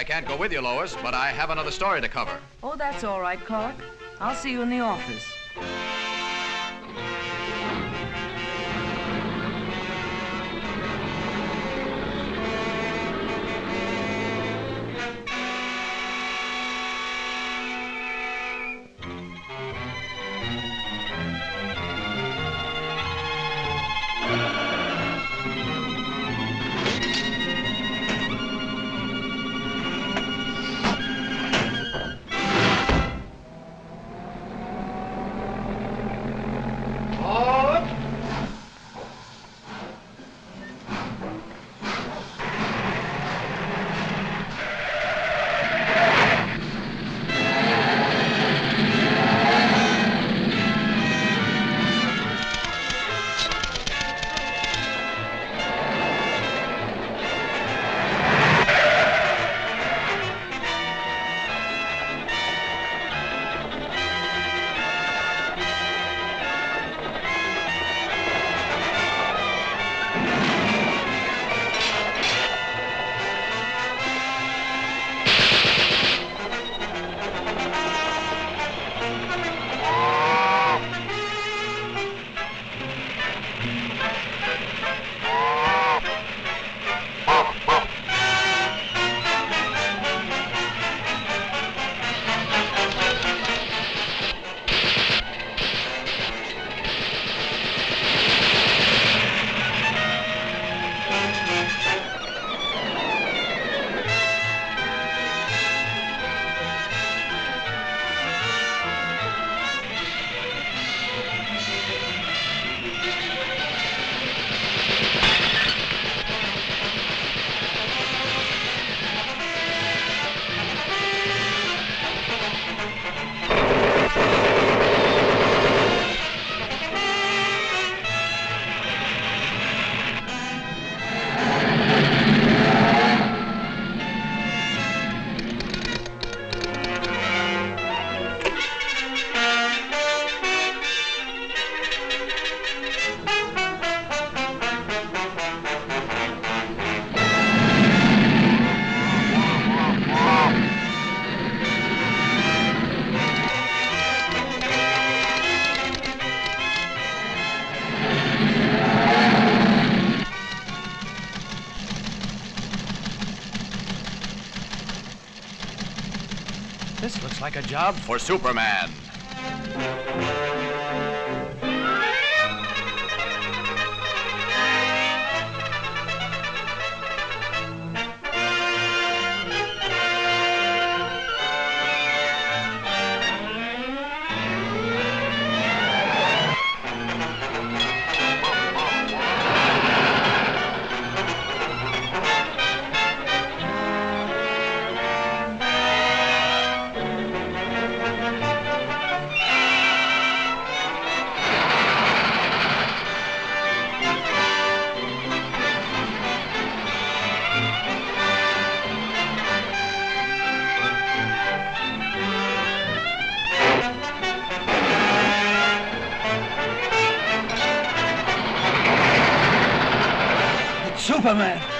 I can't go with you, Lois, but I have another story to cover. Oh, that's all right, Clark. I'll see you in the office. This looks like a job for Superman. It's Superman.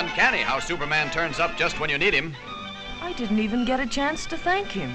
Uncanny how Superman turns up just when you need him. I didn't even get a chance to thank him.